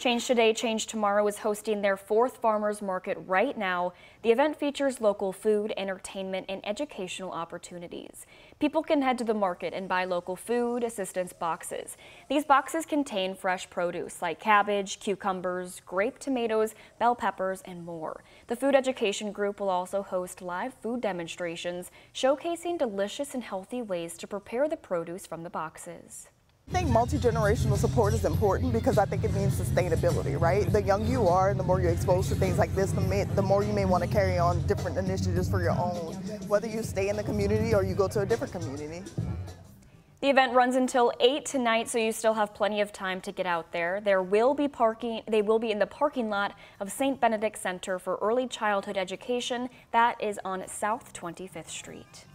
Change Today, Change Tomorrow is hosting their fourth farmers market right now. The event features local food, entertainment, and educational opportunities. People can head to the market and buy local food assistance boxes. These boxes contain fresh produce like cabbage, cucumbers, grape tomatoes, bell peppers, and more. The food education group will also host live food demonstrations showcasing delicious and healthy ways to prepare the produce from the boxes. I think multi-generational support is important because I think it means sustainability, right? The younger you are and the more you're exposed to things like this, the, may, the more you may want to carry on different initiatives for your own, whether you stay in the community or you go to a different community. The event runs until 8 tonight, so you still have plenty of time to get out there. There will be parking, they will be in the parking lot of St. Benedict Center for Early Childhood Education. That is on South 25th Street.